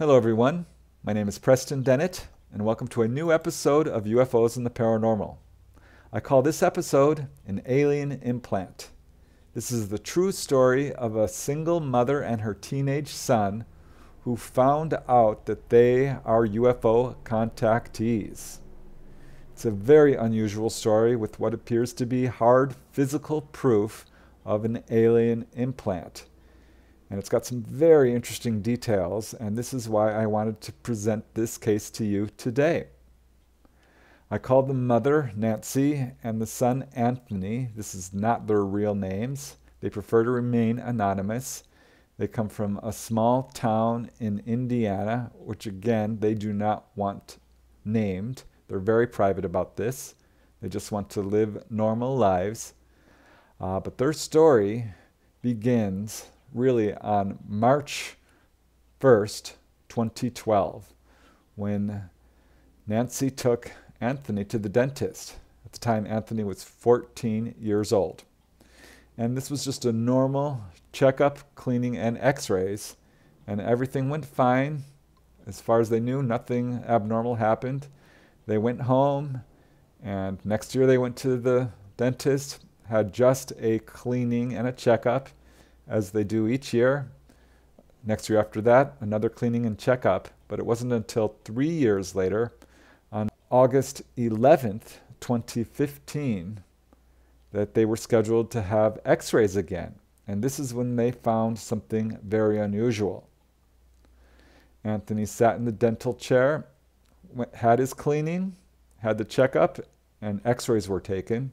Hello, everyone. My name is Preston Dennett, and welcome to a new episode of UFOs and the Paranormal. I call this episode An Alien Implant. This is the true story of a single mother and her teenage son who found out that they are UFO contactees. It's a very unusual story with what appears to be hard physical proof of an alien implant. And it's got some very interesting details, and this is why I wanted to present this case to you today. I called the mother Nancy and the son Anthony. This is not their real names. They prefer to remain anonymous. They come from a small town in Indiana, which again, they do not want named. They're very private about this. They just want to live normal lives. Uh, but their story begins really on March 1st, 2012, when Nancy took Anthony to the dentist. At the time, Anthony was 14 years old. And this was just a normal checkup, cleaning, and x rays. And everything went fine. As far as they knew, nothing abnormal happened. They went home, and next year they went to the dentist, had just a cleaning and a checkup as they do each year. Next year after that, another cleaning and checkup. But it wasn't until three years later, on August 11th, 2015, that they were scheduled to have x rays again. And this is when they found something very unusual. Anthony sat in the dental chair, went, had his cleaning, had the checkup, and x rays were taken.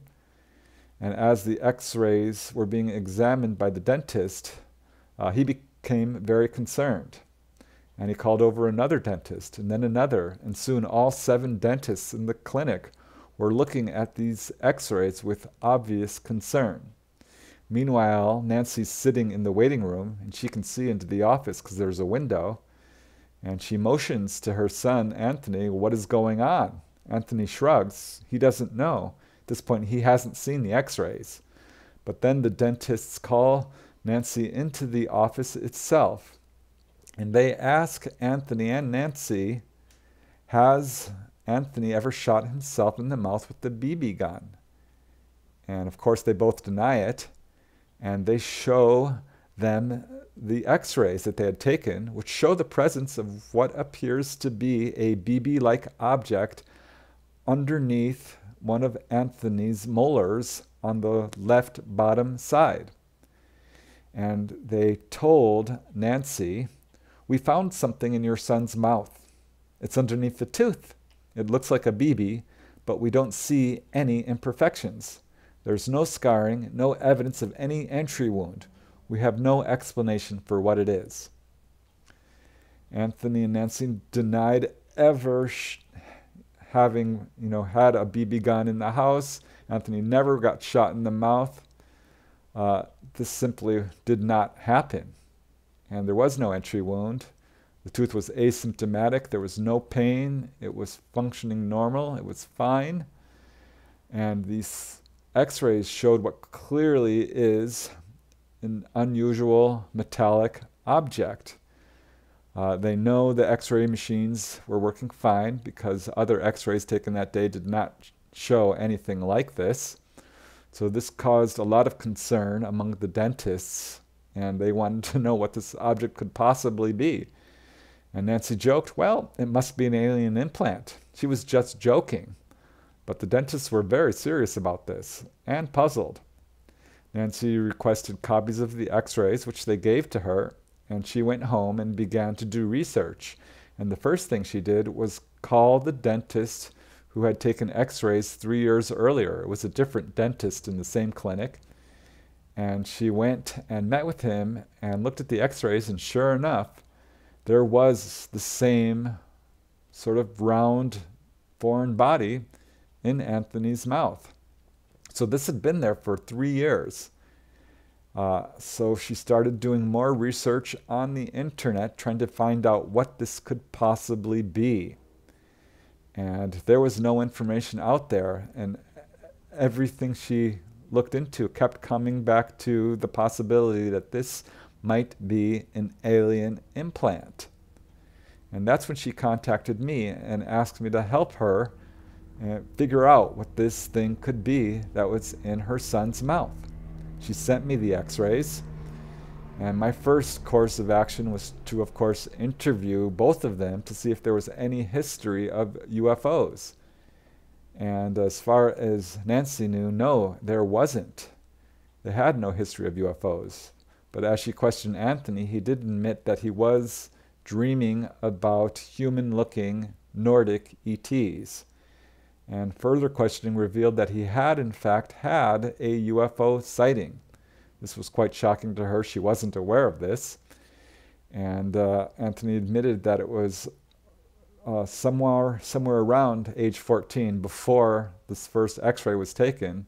And as the x rays were being examined by the dentist, uh, he became very concerned. And he called over another dentist, and then another, and soon all seven dentists in the clinic were looking at these x rays with obvious concern. Meanwhile, Nancy's sitting in the waiting room, and she can see into the office because there's a window. And she motions to her son, Anthony, what is going on? Anthony shrugs. He doesn't know this point, he hasn't seen the x rays. But then the dentists call Nancy into the office itself and they ask Anthony and Nancy, Has Anthony ever shot himself in the mouth with the BB gun? And of course, they both deny it. And they show them the x rays that they had taken, which show the presence of what appears to be a BB like object underneath one of Anthony's molars on the left bottom side. And they told Nancy, We found something in your son's mouth. It's underneath the tooth. It looks like a BB, but we don't see any imperfections. There's no scarring, no evidence of any entry wound. We have no explanation for what it is. Anthony and Nancy denied ever having you know had a BB gun in the house. Anthony never got shot in the mouth. Uh, this simply did not happen, and there was no entry wound. The tooth was asymptomatic. There was no pain. It was functioning normal. It was fine, and these X-rays showed what clearly is an unusual metallic object. Uh, they know the x ray machines were working fine because other x rays taken that day did not show anything like this. So, this caused a lot of concern among the dentists, and they wanted to know what this object could possibly be. And Nancy joked, Well, it must be an alien implant. She was just joking. But the dentists were very serious about this and puzzled. Nancy requested copies of the x rays, which they gave to her, and she went home and began to do research. And the first thing she did was call the dentist who had taken x rays three years earlier. It was a different dentist in the same clinic. And she went and met with him and looked at the x rays, and sure enough, there was the same sort of round foreign body in Anthony's mouth. So this had been there for three years. Uh, so she started doing more research on the internet, trying to find out what this could possibly be. And there was no information out there, and everything she looked into kept coming back to the possibility that this might be an alien implant. And that's when she contacted me and asked me to help her uh, figure out what this thing could be that was in her son's mouth. She sent me the x rays. And my first course of action was to, of course, interview both of them to see if there was any history of UFOs. And as far as Nancy knew, no, there wasn't. They had no history of UFOs. But as she questioned Anthony, he did admit that he was dreaming about human looking Nordic ETs. And further questioning revealed that he had, in fact, had a UFO sighting. This was quite shocking to her. She wasn't aware of this. And uh, Anthony admitted that it was uh, somewhere, somewhere around age 14, before this first x ray was taken,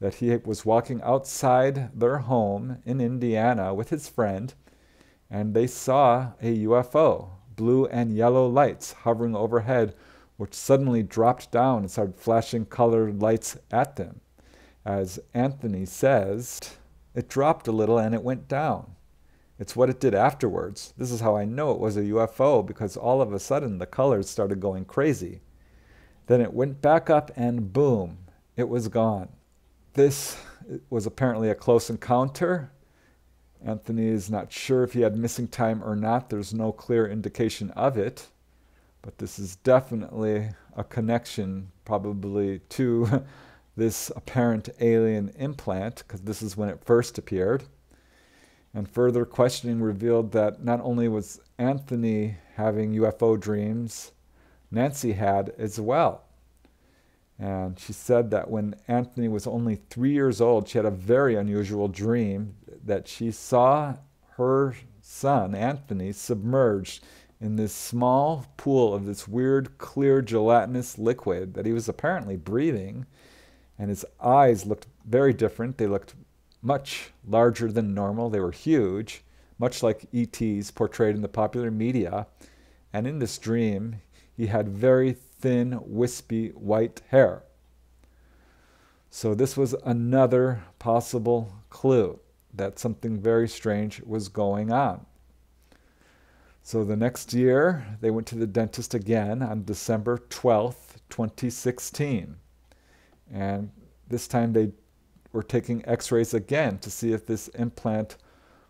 that he was walking outside their home in Indiana with his friend, and they saw a UFO, blue and yellow lights hovering overhead, which suddenly dropped down and started flashing colored lights at them. As Anthony says, it dropped a little and it went down. It's what it did afterwards. This is how I know it was a UFO because all of a sudden the colors started going crazy. Then it went back up and boom, it was gone. This was apparently a close encounter. Anthony is not sure if he had missing time or not. There's no clear indication of it. But this is definitely a connection, probably, to this apparent alien implant, because this is when it first appeared. And further questioning revealed that not only was Anthony having UFO dreams, Nancy had as well. And she said that when Anthony was only three years old, she had a very unusual dream that she saw her son, Anthony, submerged in this small pool of this weird, clear, gelatinous liquid that he was apparently breathing. And his eyes looked very different. They looked much larger than normal. They were huge, much like ETs portrayed in the popular media. And in this dream, he had very thin, wispy white hair. So, this was another possible clue that something very strange was going on. So, the next year, they went to the dentist again on December 12th, 2016. And this time they were taking x rays again to see if this implant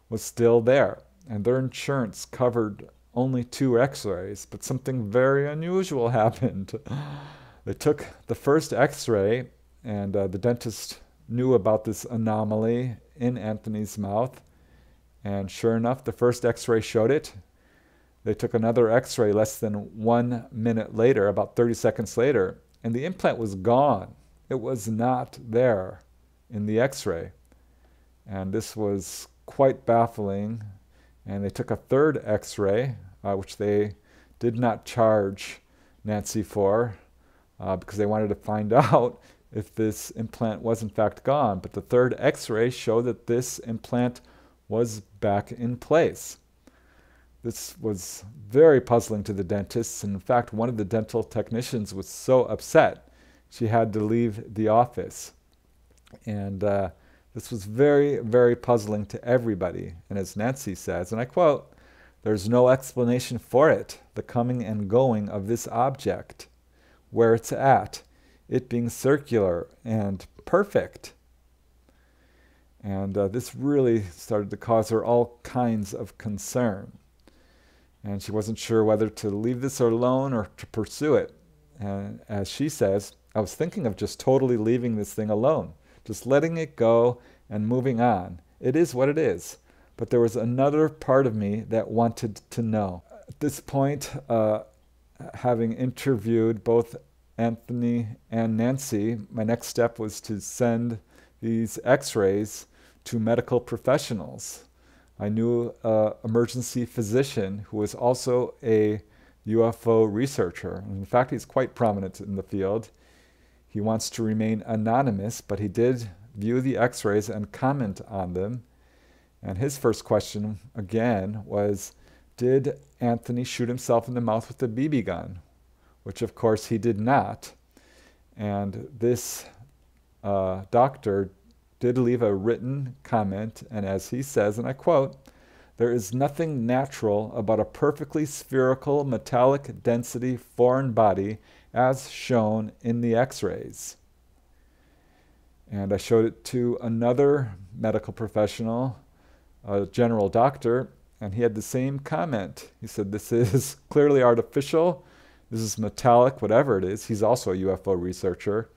was still there. And their insurance covered only two x rays, but something very unusual happened. they took the first x ray, and uh, the dentist knew about this anomaly in Anthony's mouth. And sure enough, the first x ray showed it. They took another x ray less than one minute later, about 30 seconds later, and the implant was gone. It was not there in the x ray. And this was quite baffling and they took a third x ray, uh, which they did not charge Nancy for uh, because they wanted to find out if this implant was in fact gone. But the third x ray showed that this implant was back in place. This was very puzzling to the dentists. And in fact, one of the dental technicians was so upset she had to leave the office. And uh, this was very, very puzzling to everybody. And as Nancy says, and I quote, there's no explanation for it, the coming and going of this object, where it's at, it being circular and perfect. And uh, this really started to cause her all kinds of concern. And she wasn't sure whether to leave this alone or to pursue it. And as she says, I was thinking of just totally leaving this thing alone just letting it go and moving on. It is what it is. But there was another part of me that wanted to know. At this point, uh, having interviewed both Anthony and Nancy, my next step was to send these x rays to medical professionals. I knew an emergency physician who was also a UFO researcher. In fact, he's quite prominent in the field. He wants to remain anonymous, but he did view the x rays and comment on them. And his first question, again, was Did Anthony shoot himself in the mouth with a BB gun? Which, of course, he did not. And this uh, doctor did leave a written comment, and as he says, and I quote, there is nothing natural about a perfectly spherical metallic density foreign body as shown in the x rays. And I showed it to another medical professional, a general doctor, and he had the same comment. He said, This is clearly artificial. This is metallic, whatever it is. He's also a UFO researcher.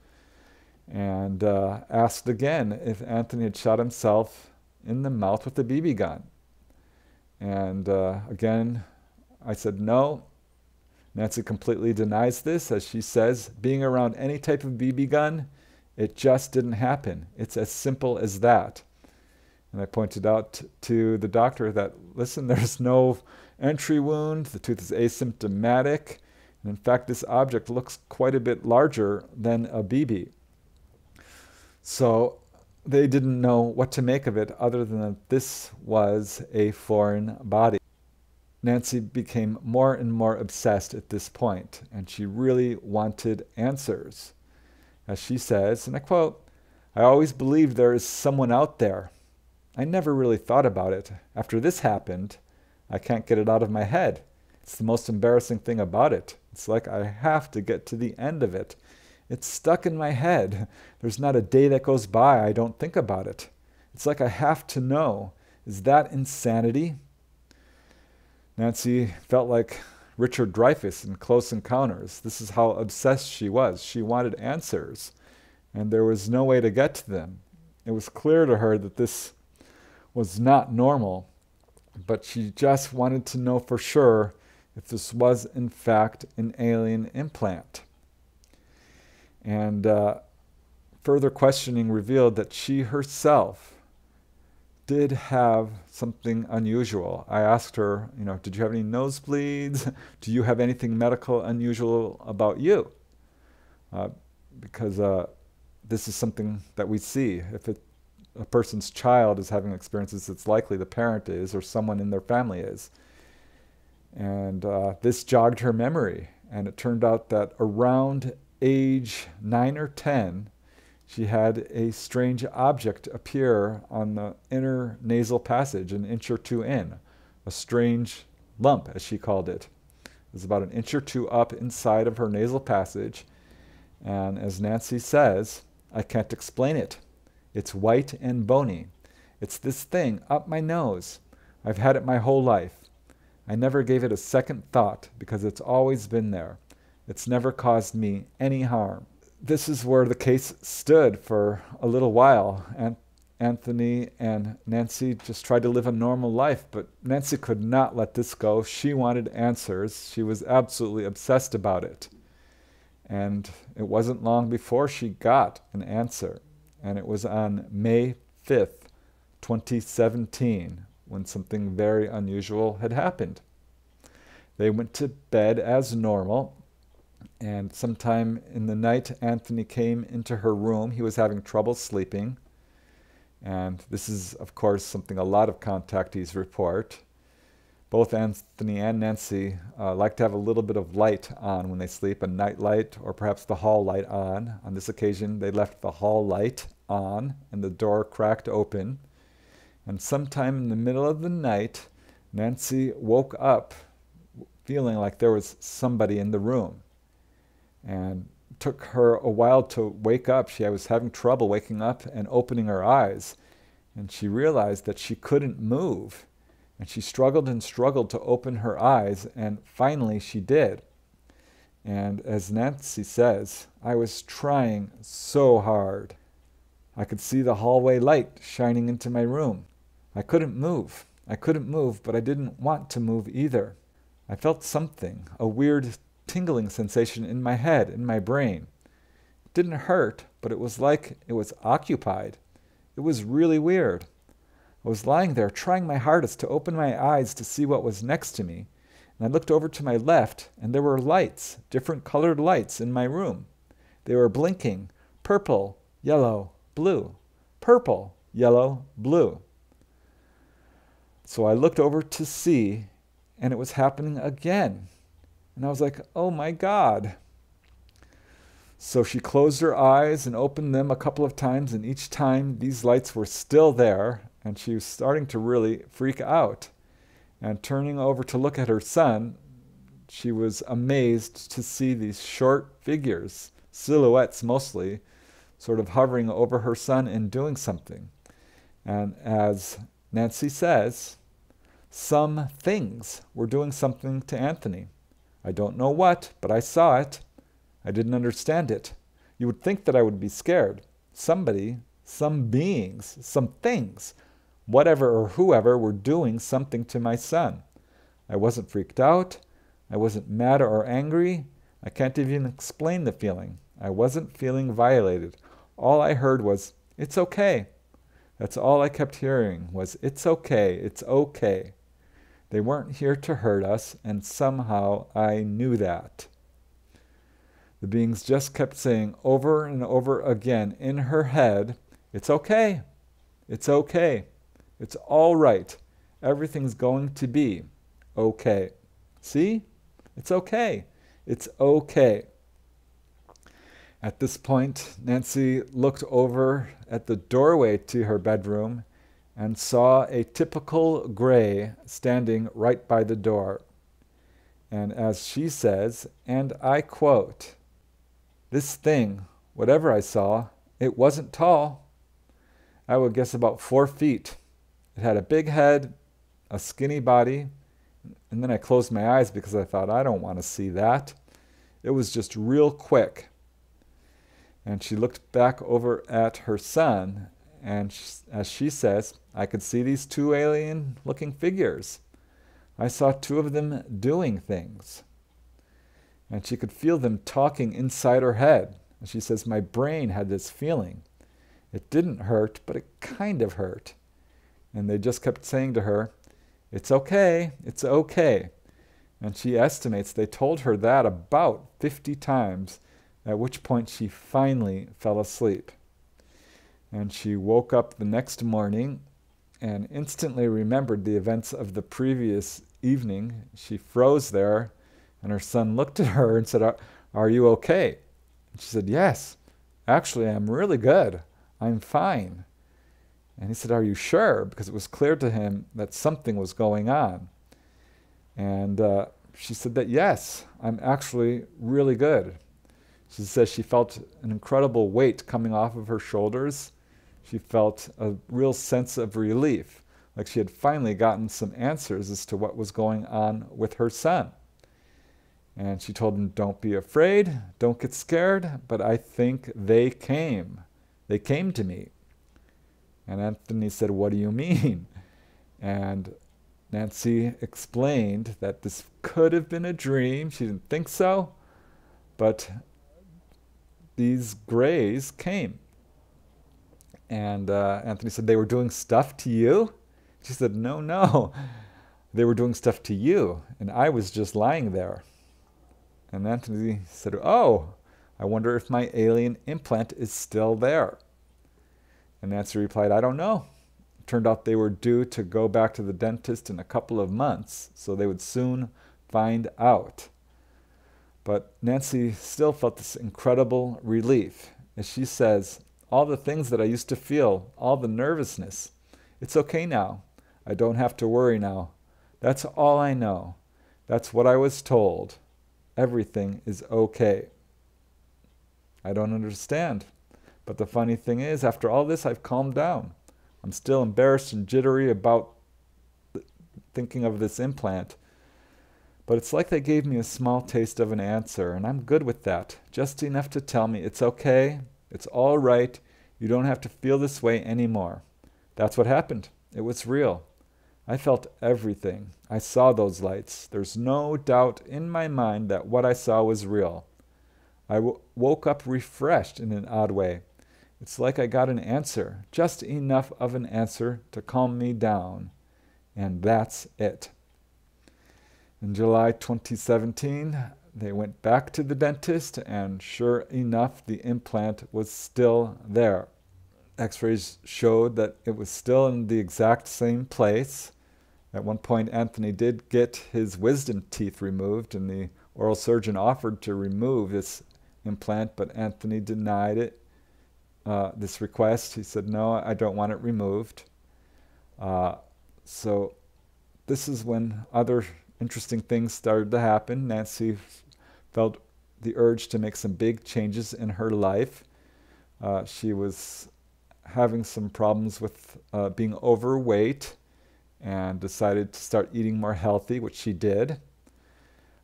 And uh, asked again if Anthony had shot himself in the mouth with a BB gun. And uh, again, I said, No. Nancy completely denies this, as she says, being around any type of BB gun it just didn't happen. It's as simple as that. And I pointed out to the doctor that, listen, there's no entry wound, the tooth is asymptomatic, and in fact, this object looks quite a bit larger than a BB. So they didn't know what to make of it other than that this was a foreign body. Nancy became more and more obsessed at this point, and she really wanted answers as she says, and I quote, I always believed there is someone out there. I never really thought about it. After this happened, I can't get it out of my head. It's the most embarrassing thing about it. It's like I have to get to the end of it. It's stuck in my head. There's not a day that goes by I don't think about it. It's like I have to know. Is that insanity? Nancy felt like Richard Dreyfuss in Close Encounters. This is how obsessed she was. She wanted answers, and there was no way to get to them. It was clear to her that this was not normal, but she just wanted to know for sure if this was, in fact, an alien implant. And uh, further questioning revealed that she herself did have something unusual. I asked her, you know, did you have any nosebleeds? Do you have anything medical unusual about you? Uh, because uh, this is something that we see. If it, a person's child is having experiences, it's likely the parent is or someone in their family is. And uh, this jogged her memory. And it turned out that around age nine or 10, she had a strange object appear on the inner nasal passage, an inch or two in, a strange lump, as she called it. It was about an inch or two up inside of her nasal passage. And as Nancy says, I can't explain it. It's white and bony. It's this thing up my nose. I've had it my whole life. I never gave it a second thought because it's always been there. It's never caused me any harm this is where the case stood for a little while. And Anthony and Nancy just tried to live a normal life, but Nancy could not let this go. She wanted answers. She was absolutely obsessed about it. And it wasn't long before she got an answer. And it was on May 5th, 2017, when something very unusual had happened. They went to bed as normal, and sometime in the night, Anthony came into her room. He was having trouble sleeping. And this is, of course, something a lot of contactees report. Both Anthony and Nancy uh, like to have a little bit of light on when they sleep, a night light or perhaps the hall light on. On this occasion, they left the hall light on and the door cracked open. And sometime in the middle of the night, Nancy woke up feeling like there was somebody in the room and took her a while to wake up. She was having trouble waking up and opening her eyes. And she realized that she couldn't move. And she struggled and struggled to open her eyes, and finally she did. And as Nancy says, I was trying so hard. I could see the hallway light shining into my room. I couldn't move. I couldn't move, but I didn't want to move either. I felt something, a weird tingling sensation in my head, in my brain. It didn't hurt, but it was like it was occupied. It was really weird. I was lying there trying my hardest to open my eyes to see what was next to me, and I looked over to my left, and there were lights, different colored lights in my room. They were blinking purple, yellow, blue, purple, yellow, blue. So I looked over to see, and it was happening again. And I was like, oh my God. So she closed her eyes and opened them a couple of times, and each time these lights were still there, and she was starting to really freak out. And turning over to look at her son, she was amazed to see these short figures, silhouettes mostly, sort of hovering over her son and doing something. And as Nancy says, some things were doing something to Anthony. I don't know what, but I saw it. I didn't understand it. You would think that I would be scared. Somebody, some beings, some things, whatever or whoever were doing something to my son. I wasn't freaked out. I wasn't mad or angry. I can't even explain the feeling. I wasn't feeling violated. All I heard was, It's okay. That's all I kept hearing was, It's okay. It's okay. They weren't here to hurt us, and somehow I knew that. The beings just kept saying over and over again in her head, It's okay. It's okay. It's all right. Everything's going to be okay. See? It's okay. It's okay. At this point, Nancy looked over at the doorway to her bedroom and saw a typical gray standing right by the door. And as she says, and I quote, This thing, whatever I saw, it wasn't tall. I would guess about four feet. It had a big head, a skinny body, and then I closed my eyes because I thought, I don't want to see that. It was just real quick. And she looked back over at her son, and as she says, I could see these two alien looking figures. I saw two of them doing things. And she could feel them talking inside her head. And she says, My brain had this feeling. It didn't hurt, but it kind of hurt. And they just kept saying to her, It's okay, it's okay. And she estimates they told her that about 50 times, at which point she finally fell asleep. And she woke up the next morning and instantly remembered the events of the previous evening. She froze there, and her son looked at her and said, Are, you okay? And she said, Yes, actually, I'm really good. I'm fine. And he said, Are you sure? Because it was clear to him that something was going on. And uh, she said that, Yes, I'm actually really good. She says she felt an incredible weight coming off of her shoulders she felt a real sense of relief, like she had finally gotten some answers as to what was going on with her son. And she told him, Don't be afraid, don't get scared, but I think they came. They came to me. And Anthony said, What do you mean? And Nancy explained that this could have been a dream. She didn't think so, but these grays came. And uh, Anthony said, They were doing stuff to you? She said, No, no. They were doing stuff to you, and I was just lying there. And Anthony said, Oh, I wonder if my alien implant is still there. And Nancy replied, I don't know. It turned out they were due to go back to the dentist in a couple of months, so they would soon find out. But Nancy still felt this incredible relief. As she says, all the things that I used to feel, all the nervousness. It's okay now. I don't have to worry now. That's all I know. That's what I was told. Everything is okay. I don't understand. But the funny thing is, after all this, I've calmed down. I'm still embarrassed and jittery about thinking of this implant. But it's like they gave me a small taste of an answer, and I'm good with that. Just enough to tell me it's okay, it's all right. You don't have to feel this way anymore. That's what happened. It was real. I felt everything. I saw those lights. There's no doubt in my mind that what I saw was real. I woke up refreshed in an odd way. It's like I got an answer, just enough of an answer to calm me down. And that's it. In July 2017, they went back to the dentist, and sure enough, the implant was still there. X rays showed that it was still in the exact same place. At one point, Anthony did get his wisdom teeth removed, and the oral surgeon offered to remove this implant, but Anthony denied it. Uh, this request, he said, "No, I don't want it removed." Uh, so this is when other interesting things started to happen. Nancy felt the urge to make some big changes in her life. Uh, she was having some problems with uh, being overweight and decided to start eating more healthy, which she did.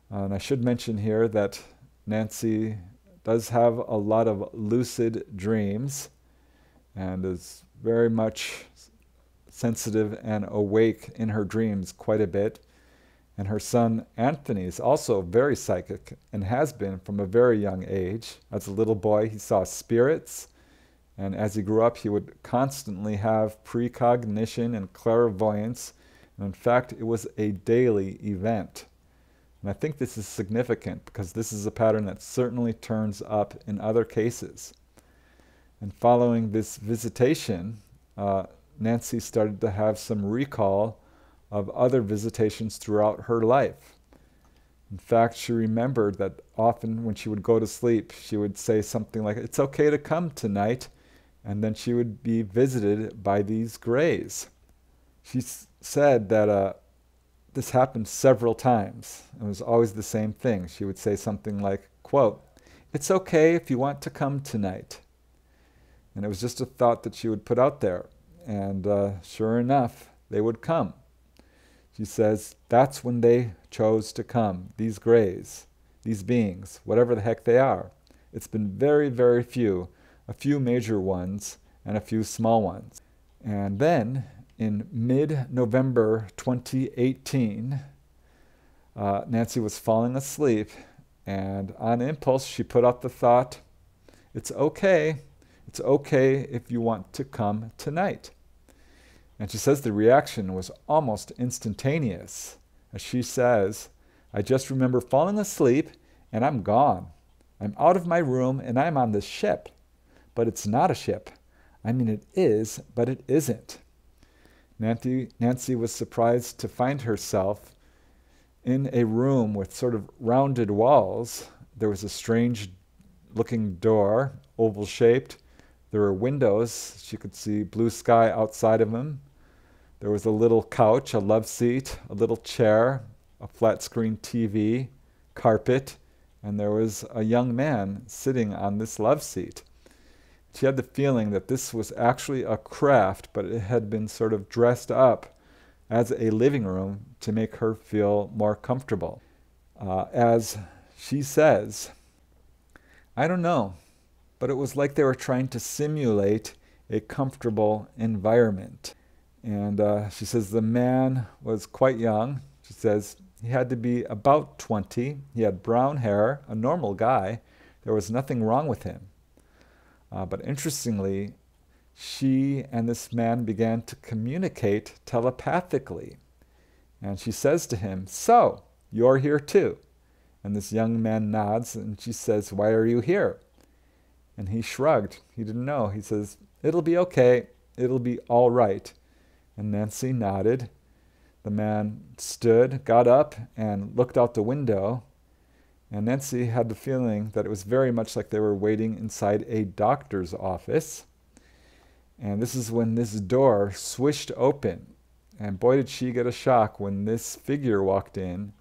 And I should mention here that Nancy does have a lot of lucid dreams and is very much sensitive and awake in her dreams quite a bit. And her son Anthony is also very psychic and has been from a very young age. As a little boy, he saw spirits. And as he grew up, he would constantly have precognition and clairvoyance. And in fact, it was a daily event. And I think this is significant because this is a pattern that certainly turns up in other cases. And following this visitation, uh, Nancy started to have some recall of other visitations throughout her life. In fact, she remembered that often when she would go to sleep, she would say something like, It's okay to come tonight. And then she would be visited by these grays. She said that uh, this happened several times. It was always the same thing. She would say something like, quote, It's okay if you want to come tonight. And it was just a thought that she would put out there. And uh, sure enough, they would come. She says, that's when they chose to come, these grays, these beings, whatever the heck they are. It's been very, very few, a few major ones and a few small ones. And then in mid November 2018, uh, Nancy was falling asleep, and on impulse, she put out the thought, It's okay. It's okay if you want to come tonight. And she says the reaction was almost instantaneous. As she says, I just remember falling asleep and I'm gone. I'm out of my room and I'm on this ship. But it's not a ship. I mean, it is, but it isn't. Nancy, Nancy was surprised to find herself in a room with sort of rounded walls. There was a strange looking door, oval shaped. There were windows. She could see blue sky outside of them. There was a little couch, a love seat, a little chair, a flat screen TV, carpet, and there was a young man sitting on this love seat. She had the feeling that this was actually a craft, but it had been sort of dressed up as a living room to make her feel more comfortable. Uh, as she says, I don't know, but it was like they were trying to simulate a comfortable environment. And uh, she says the man was quite young. She says he had to be about 20. He had brown hair, a normal guy. There was nothing wrong with him. Uh, but interestingly, she and this man began to communicate telepathically. And she says to him, So, you're here too. And this young man nods and she says, Why are you here? And he shrugged. He didn't know. He says, It'll be okay. It'll be all right. And Nancy nodded. The man stood, got up, and looked out the window. And Nancy had the feeling that it was very much like they were waiting inside a doctor's office. And this is when this door swished open. And boy, did she get a shock when this figure walked in.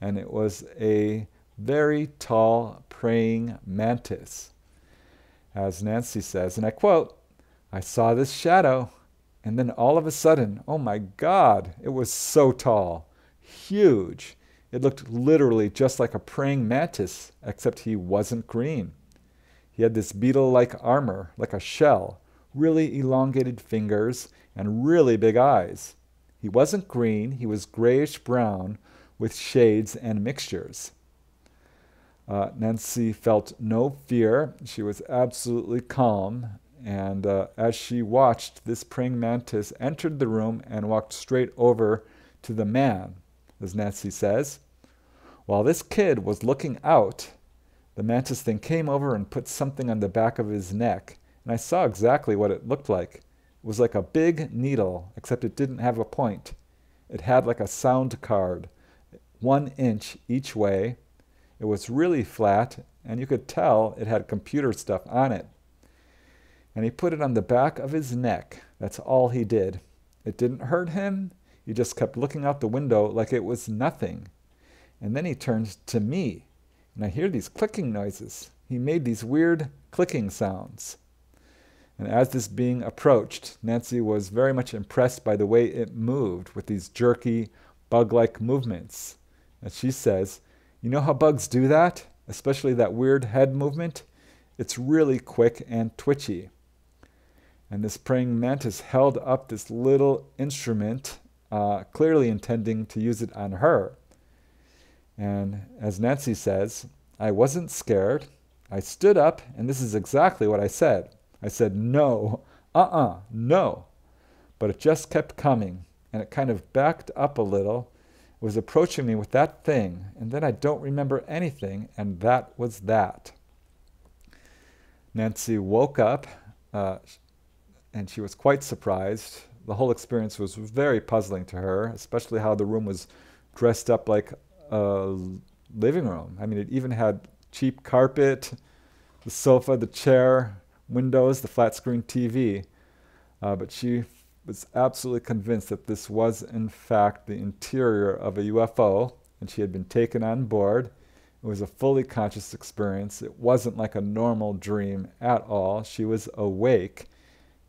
And it was a very tall praying mantis. As Nancy says, and I quote, I saw this shadow and then all of a sudden, oh my God, it was so tall, huge. It looked literally just like a praying mantis, except he wasn't green. He had this beetle like armor, like a shell, really elongated fingers, and really big eyes. He wasn't green, he was grayish brown with shades and mixtures. Uh, Nancy felt no fear. She was absolutely calm and uh, as she watched, this praying mantis entered the room and walked straight over to the man, as Nancy says. While this kid was looking out, the mantis thing came over and put something on the back of his neck. And I saw exactly what it looked like. It was like a big needle, except it didn't have a point. It had like a sound card, one inch each way. It was really flat, and you could tell it had computer stuff on it and he put it on the back of his neck. That's all he did. It didn't hurt him. He just kept looking out the window like it was nothing. And then he turned to me, and I hear these clicking noises. He made these weird clicking sounds. And as this being approached, Nancy was very much impressed by the way it moved with these jerky, bug like movements. And she says, You know how bugs do that? Especially that weird head movement? It's really quick and twitchy. And this praying mantis held up this little instrument, uh, clearly intending to use it on her. And as Nancy says, I wasn't scared. I stood up, and this is exactly what I said. I said, No, uh uh-uh, uh, no. But it just kept coming, and it kind of backed up a little. It was approaching me with that thing, and then I don't remember anything, and that was that. Nancy woke up, uh, and she was quite surprised. The whole experience was very puzzling to her, especially how the room was dressed up like a living room. I mean, it even had cheap carpet, the sofa, the chair, windows, the flat screen TV. Uh, but she was absolutely convinced that this was, in fact, the interior of a UFO, and she had been taken on board. It was a fully conscious experience. It wasn't like a normal dream at all. She was awake.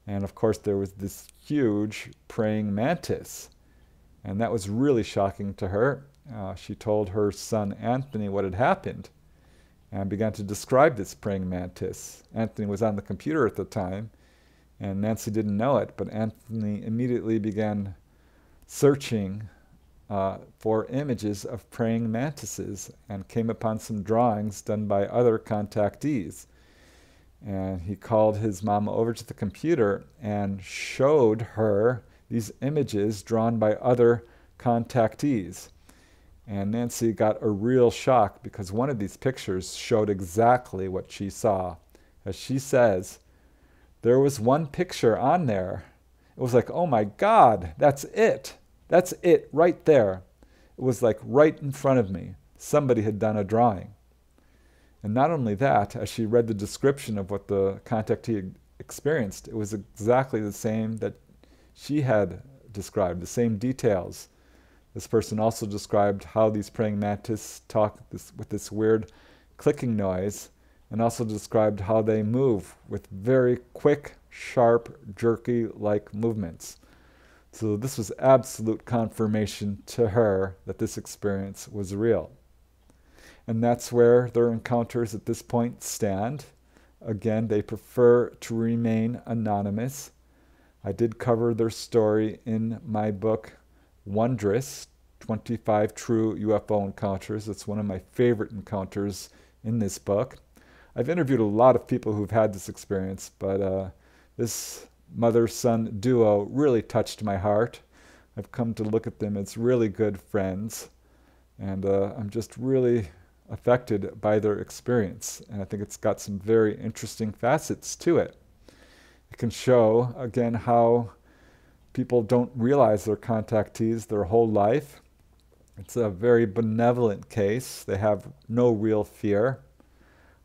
And of course, there was this huge praying mantis. And that was really shocking to her. Uh, she told her son Anthony what had happened and began to describe this praying mantis. Anthony was on the computer at the time, and Nancy didn't know it, but Anthony immediately began searching uh, for images of praying mantises and came upon some drawings done by other contactees. And he called his mama over to the computer and showed her these images drawn by other contactees. And Nancy got a real shock because one of these pictures showed exactly what she saw. As she says, there was one picture on there. It was like, oh my God, that's it. That's it right there. It was like right in front of me. Somebody had done a drawing. And not only that, as she read the description of what the contactee experienced, it was exactly the same that she had described, the same details this person also described how these praying mantis talk this, with this weird clicking noise, and also described how they move with very quick, sharp, jerky like movements. So, this was absolute confirmation to her that this experience was real. And that's where their encounters at this point stand. Again, they prefer to remain anonymous. I did cover their story in my book, Wondrous 25 True UFO Encounters. It's one of my favorite encounters in this book. I've interviewed a lot of people who've had this experience, but uh, this mother son duo really touched my heart. I've come to look at them as really good friends, and uh, I'm just really affected by their experience. And I think it's got some very interesting facets to it. It can show, again, how people don't realize they're contactees their whole life. It's a very benevolent case. They have no real fear.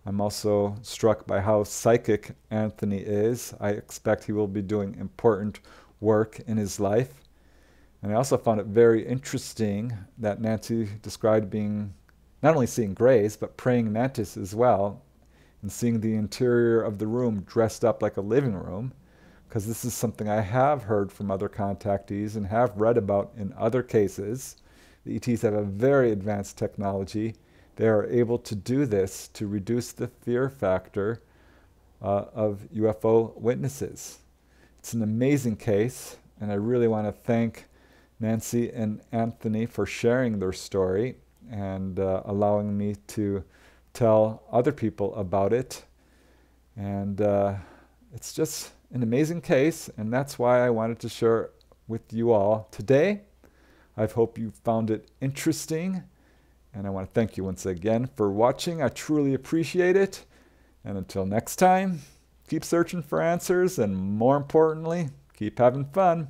I'm also struck by how psychic Anthony is. I expect he will be doing important work in his life. And I also found it very interesting that Nancy described being not only seeing grays, but praying mantis as well, and seeing the interior of the room dressed up like a living room because this is something I have heard from other contactees and have read about in other cases. The ETs have a very advanced technology. They are able to do this to reduce the fear factor uh, of UFO witnesses. It's an amazing case, and I really want to thank Nancy and Anthony for sharing their story and uh, allowing me to tell other people about it. And uh, it's just an amazing case, and that's why I wanted to share with you all today. I hope you found it interesting, and I want to thank you once again for watching. I truly appreciate it. And until next time, keep searching for answers, and more importantly, keep having fun.